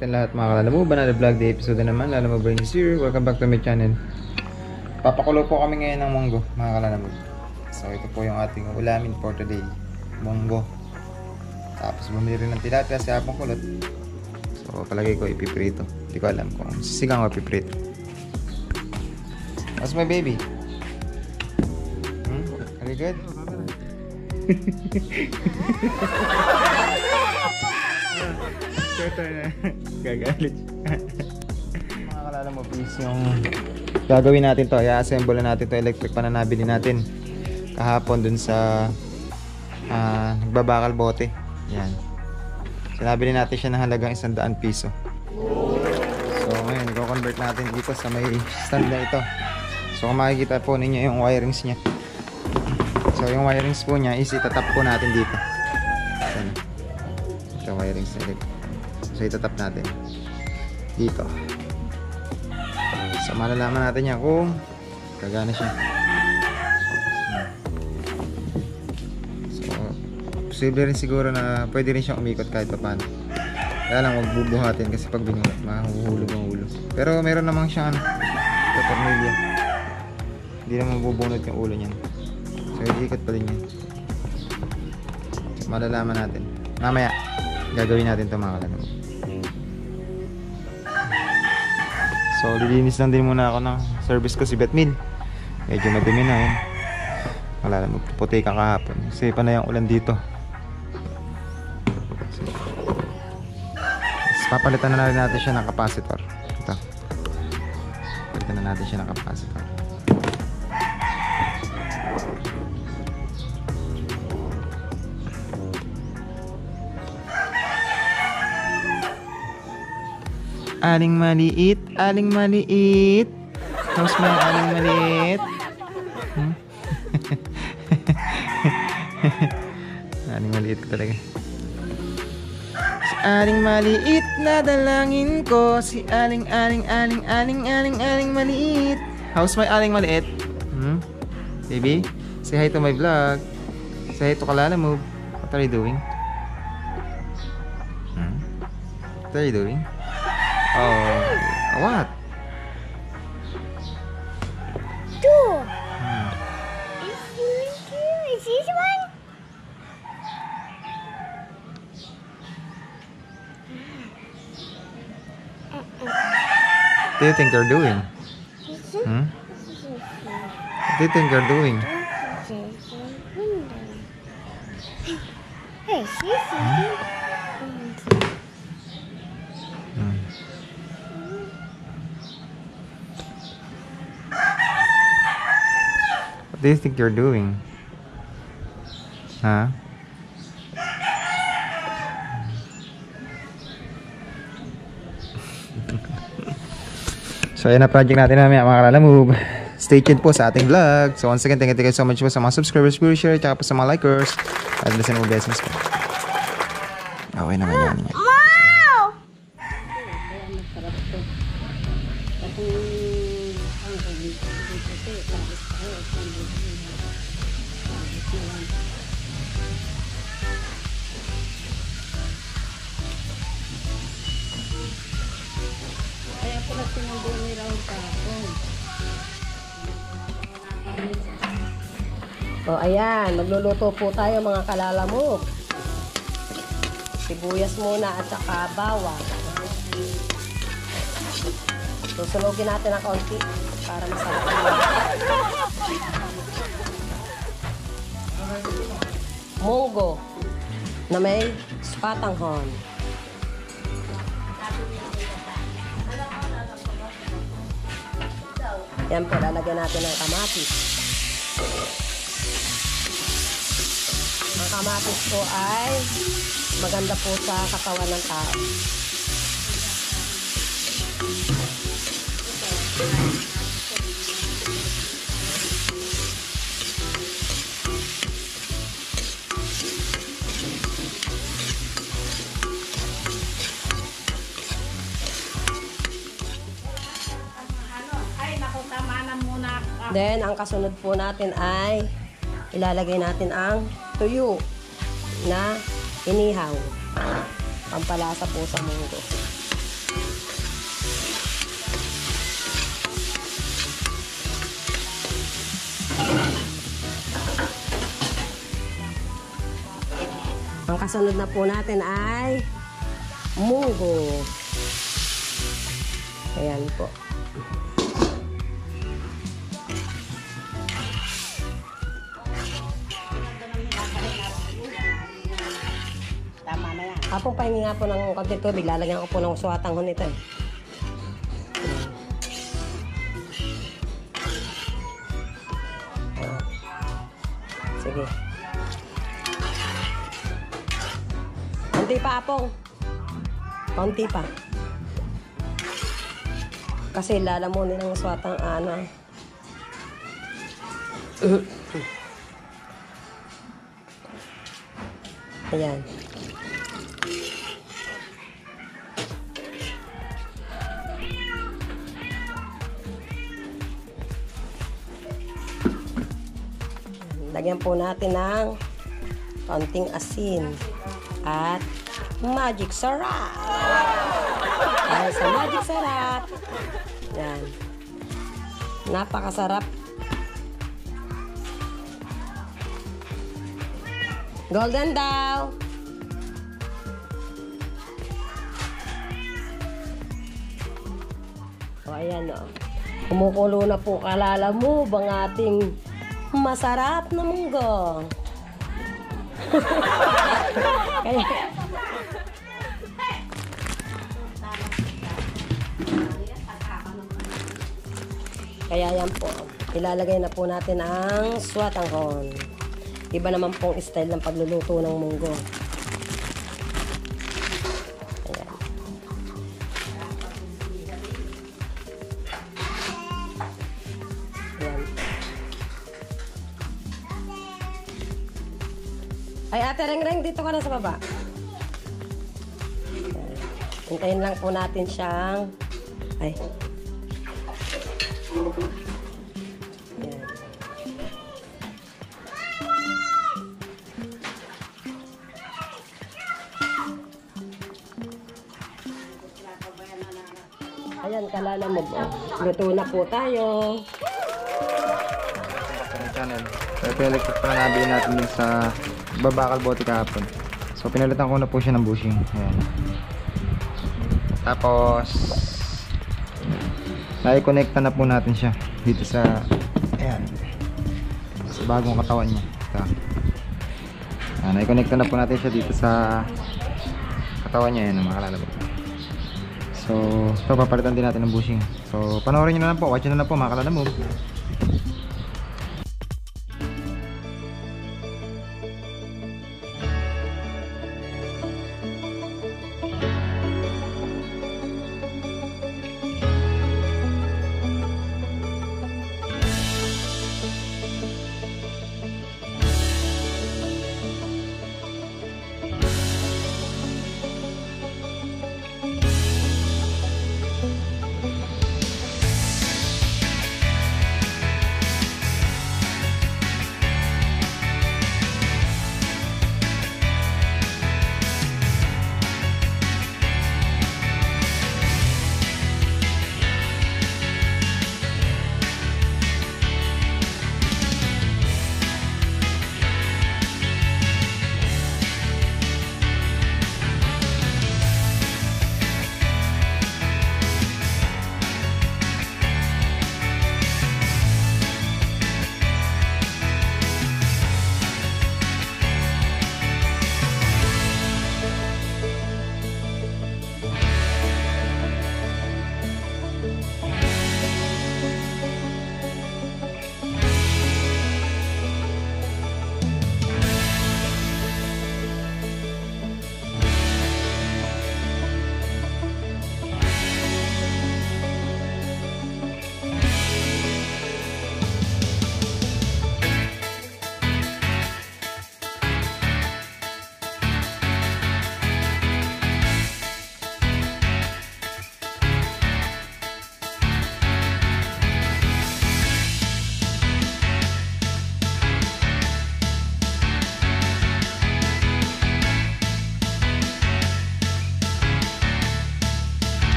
ating lahat mga kalalamu. Banana Vlog, the episode na naman. Lalamu Brain is here. Welcome back to my channel. Papakulo po kami ngayon ng munggo, mga kalalamu. So, ito po yung ating ulamin for today. Munggo. Tapos bumili rin ng tilapia sa apong kulot. So, palagay ko ipiprito. Hindi ko alam kung sisigang o ipiprito. How's my baby? Hmm? Are you good? Na. Gagalit. Mga kalala mo, please, yung gagawin natin to. I-assemble na natin to electric pan na nabili natin kahapon dun sa ah, nagbabakal bote. Yan. Sinabili natin siya ng halagang 100 piso. So ngayon, i-convert natin dito sa may stand na ito. So kung makikita po ninyo yung wirings niya. So yung wirings po niya is itatap po natin dito. Yan. Ito wirings na electric. So itatap natin dito. So malalaman natin yan kung gagana siya. So posible rin siguro na pwede rin siyang umikot kahit pa paano. Kaya lang wag bubuhatin kasi pag binuhat mahuhulog ang ulo. Pero meron namang siyang ano, ito tornilyo. Hindi naman bubunot yung ulo niyan. So iikot pa rin yan. So, malalaman natin. Mamaya gagawin natin ito mga kalanong. So, lilinis lang din muna ako ng service ko si Betmil. Medyo madumi na yun. Wala na, magpuputi ka kahapon. Kasi pa na yung ulan dito. So, papalitan na natin siya ng capacitor. Ito. Palitan na natin siya ng capacitor. Aling maliit, aling maliit. How's my aling maliit? Hmm? aling maliit talaga. Si aling maliit na dalangin ko. Si aling, aling, aling, aling, aling, aling maliit. How's my aling maliit? Hmm? Baby, say hi to my vlog. Say hi to Kalala Move. What are you doing? Hmm? What are you doing? Oh, what? Two. Hmm. Is this two? Is this one? What do you think you're doing? Hmm? What do you think you're doing? Do you think you're doing? Huh? so, ayan na project natin mamaya mga kalala move. Stay tuned po sa ating vlog. So, once again, thank you, thank you so much po sa mga subscribers, viewers, share, tsaka po sa mga likers. At listen mo blessings po. Okay naman yan. Wow! O ayan, magluluto po tayo mga kalalamok. Sibuyas muna at saka bawang. Susunogin natin ng konti para masarap. Munggo na may spatanghon. Yan po, lalagyan natin ng kamatis. Ang kamatis po ay maganda po sa katawan ng tao. Then, ang kasunod po natin ay ilalagay natin ang tuyo na inihaw. Pampalasa po sa munggo. Ang kasunod na po natin ay munggo. Ayan po. Na yan. Apong pahingi nga po ng konti tubig, lalagyan ko po ng suwatang ho nito eh. Ayan. Sige. Konti pa, Apong. Konti pa. Kasi lalamunin ng suwatang ano. Ayan. Lagyan po natin ng konting asin at magic sarap. Dahil sa magic sarap. Yan. Napakasarap. Golden daw. O, ayan o. Kumukulo na po kalala mo bang ating masarap na munggo. Kaya, Kaya yan po. Ilalagay na po natin ang swatanghon. Iba naman pong style ng pagluluto ng munggo. Ka na sa baba. Hintayin lang po natin siyang... Ay. Ayan. Ayan, kalala mo po. Luto na po tayo. Channel. So, ito yung electric fan na nabili natin dun sa Babakal Bote kahapon. So, pinalitan ko na po siya ng bushing. Ayan. Tapos, nai-connecta na po natin siya dito sa, ayan, sa bagong katawan niya. Ito. Ayan, nai-connecta na po natin siya dito sa katawan niya. Ayan, mga kalalabot. So, ito, papalitan din natin ng bushing. So, panoorin nyo na lang po. Watch nyo na lang po, mga kalalabot.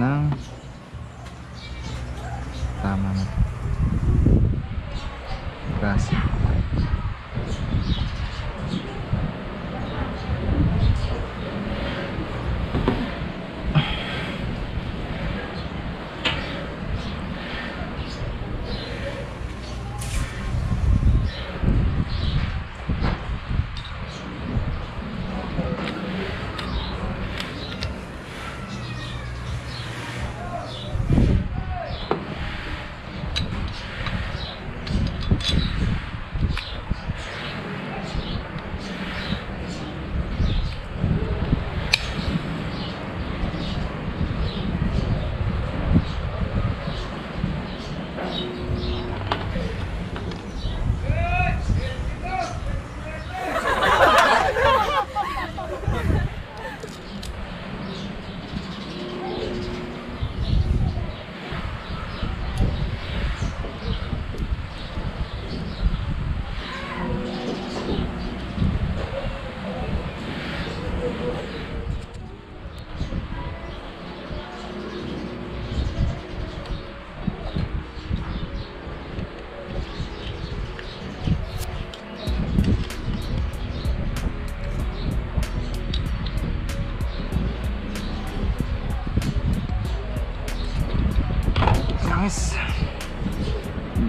Ng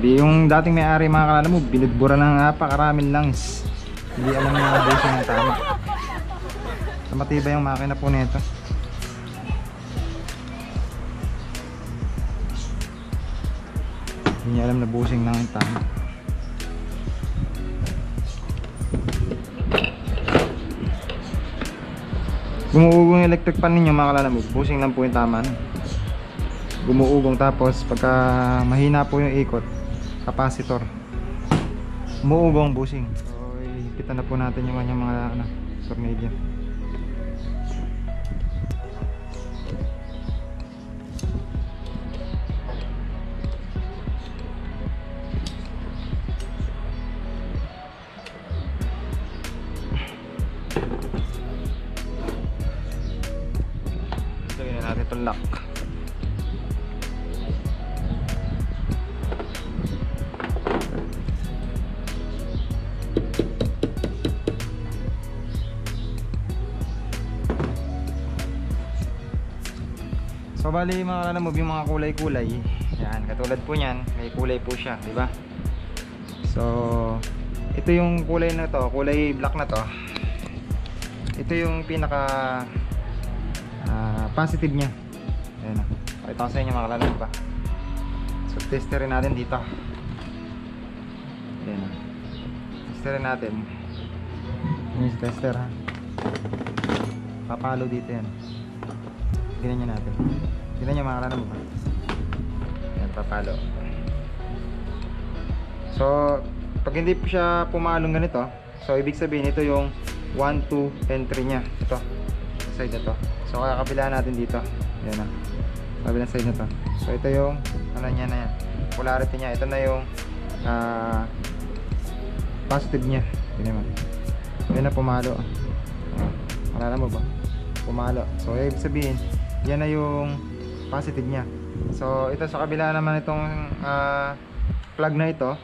yung dating may-ari mga kalala mo, binudbura ng napakaraming langis. Hindi alam yung mga busin ng tama. So, matibay yung makina po nito. Hindi niya alam na busing yung tama. Gumuugong electric pan ninyo mga kalala mo, busing lang po yung tama. gumuugong tapos pagka mahina po yung ikot capacitor. Umuugong busing. So ipitan na po natin yung kanyang mga ano, tornilyo So bali mga kalanamog yung mga kulay-kulay. Yan, katulad po niyan May kulay po siya, di ba? So Ito yung kulay na to Kulay black na to. Ito yung pinaka ah, Positive niya. Ayan o Pakita ko sa inyo mga pa. So testerin natin dito. Ayan o Testerin natin. Yung tester ha? Papalo dito yan. Ganyan natin. Tignan nyo mga ba? Yan, papalo. So, pag hindi po siya pumalong ganito, so ibig sabihin ito yung 1, 2, and 3 niya. Ito. Side na to. So, kakapila natin dito. Yan na. Kabilang side na to. So, ito yung, ano niya na yan. Polarity niya. Ito na yung ah, positive niya. Tignan mo. Yan na pumalo. Malala mo ba? Pumalo. So, ibig sabihin, yan na yung positive niya. So, ito sa kabila naman itong ah, plug na ito.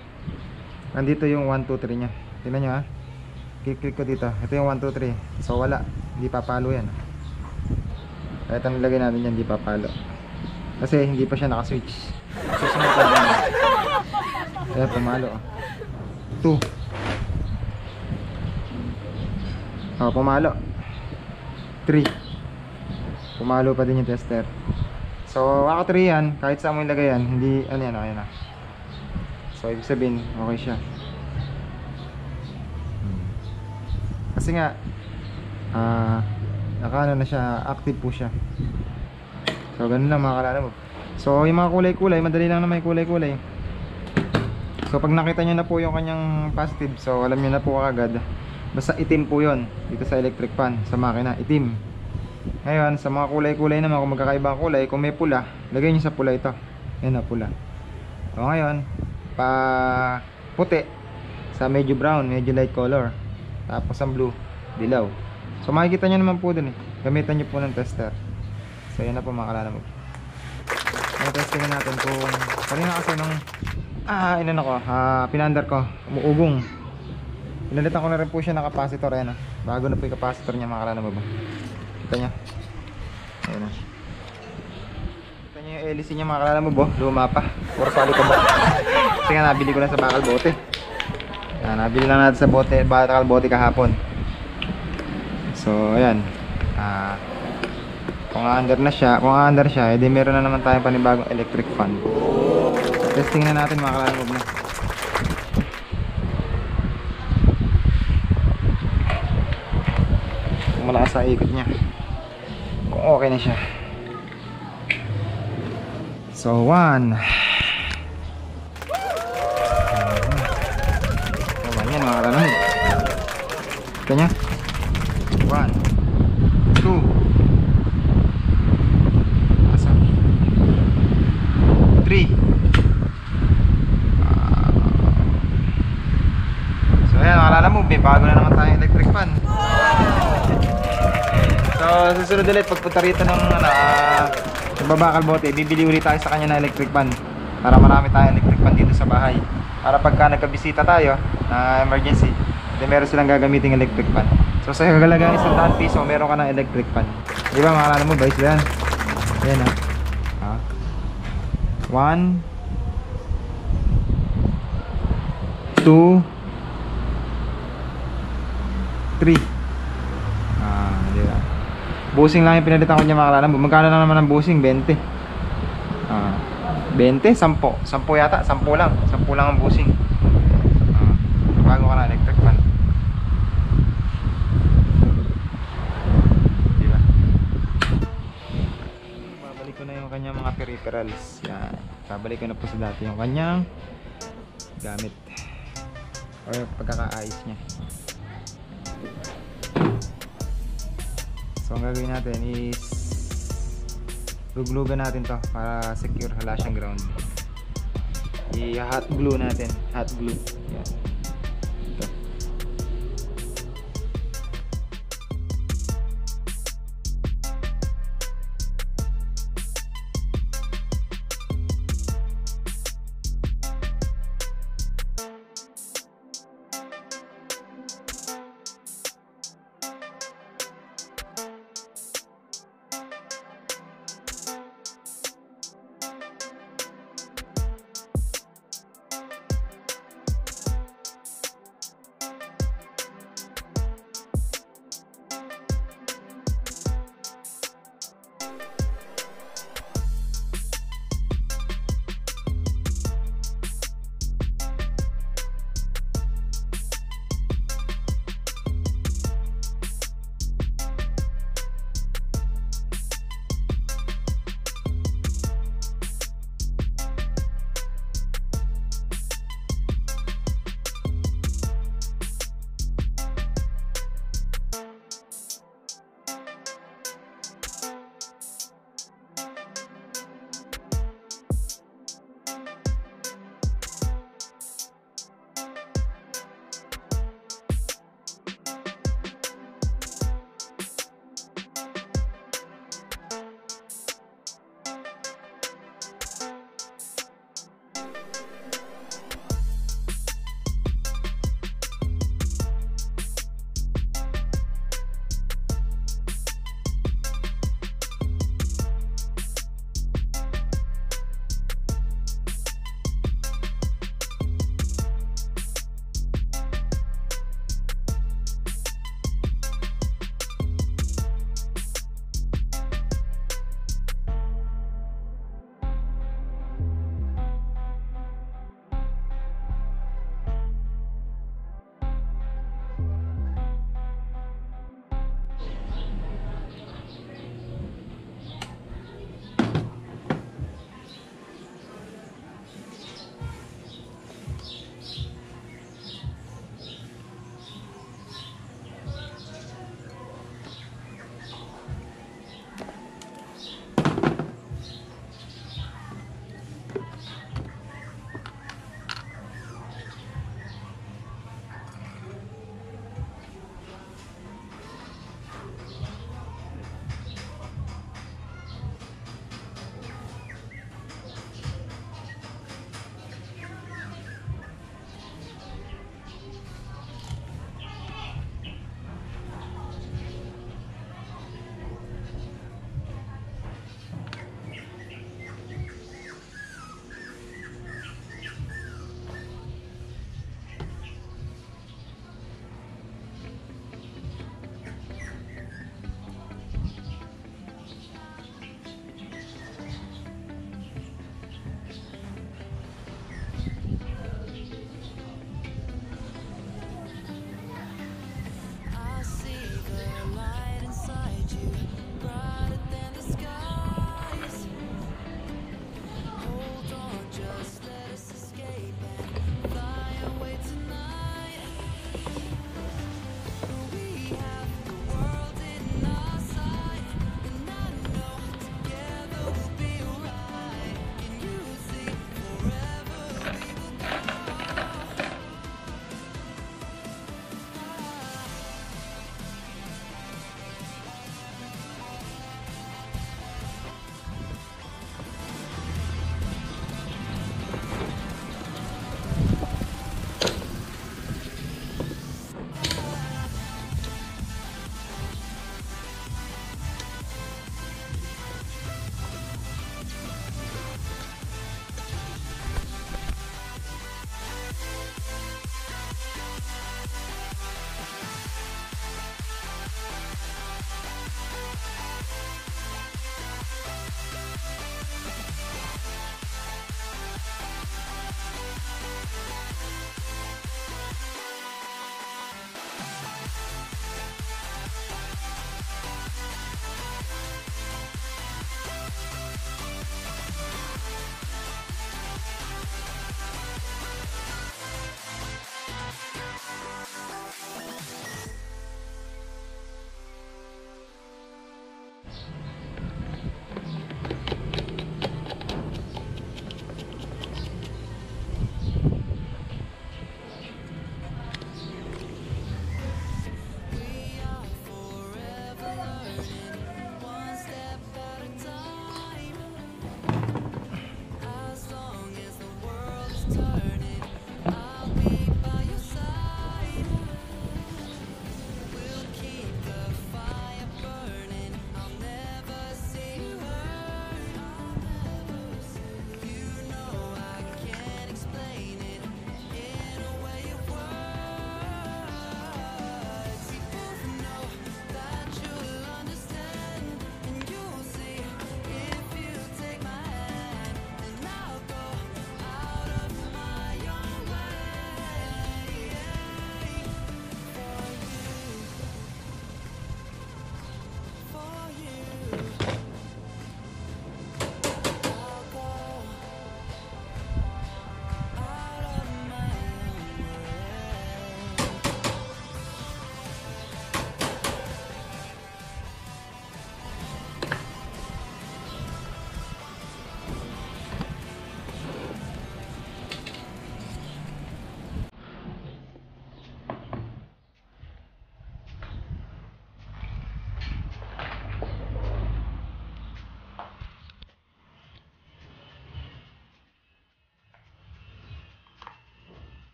Nandito yung 1, 2, 3 niya. Tingnan nyo ha. Click-click ko dito. Ito yung 1, 2, 3. So, wala. Hindi papalo yan. Kaya ito nilagay natin yan, hindi papalo. Kasi hindi pa siya nakaswitch. Susunod lang yan. Kaya pumalo. 2. Oh, pumalo. 3 pumalo pa din yung tester so 3 yan. Kahit saan mo ilagay yan hindi ano yan okay na. So ibig sabihin okay siya. Hmm. kasi nga ah naka ano na siya active po siya. So ganun lang mga kalala mo. So yung mga kulay kulay madali lang na may kulay kulay so pag nakita nyo na po yung kanyang positive so alam nyo na po agad. Basta itim po yon dito sa electric fan sa makina itim ngayon, sa mga kulay-kulay naman, kung magkakaiba ang kulay, kung may pula, lagay nyo sa pula ito. Yan na, pula. So, ngayon, pa puti, sa medyo brown, medyo light color. Tapos ang blue, dilaw. So, makikita nyo naman po dun eh. Gamitan nyo po ng tester. So yan na po mga kalalamog. Ngayon testingin natin kung kanina kasi nung ah inan ako, ah, pinandar ko, umuugong. Pinalitan ko na rin po siya ng capacitor ayan ah. Bago na po yung capacitor niya mga kalalamog. Kita niya. Ayan na. LC niya mga kalala mo bo, luma pa. Puro sali ko ba? Kasi nga nabili ko lang sa bakal bote. Yan, nabili lang natin sa bote, bakal bote kahapon. So, ayan. Ah, kung under na siya, kung under siya, edi meron na naman tayong panibagong electric fan. Testing na natin mga kalala mo na. Malakas sa ikot niya kung okay na siya so one. Naman yan mga kalanay ito niya. One. Two. Asa three. Ah. so ayan makalala mo may bago na naman tayong electric fan. So, susunod ulit, pagpunta rito ng ano, ah, nagbabakal bote, bibili ulit tayo sa kanya ng electric fan. Para marami tayong electric fan dito sa bahay. Para pagka nagkabisita tayo, na emergency, then meron silang gagamiting electric fan. So, sa kagalagang isang daan piso, meron ka ng electric fan. Di ba, makalala mo, guys, yan. Yan, ha. Ha? One. Two. Three. Busing lang yung pinalitan ko niya mga kalalam. Magkano lang naman ang busing? 20. Ah, 20? 10? 10 yata? 10 lang. 10 lang ang busing. Ah, bago ka na electric fan. Di ba? Babalik ko na yung kanyang mga peripherals. Yan. Babalik ko na po sa dati yung kanyang gamit. Or pagkakaayos niya. So ang gagawin natin is luglugan natin to para secure wala siyang ground. I-hot glue natin, hot glue.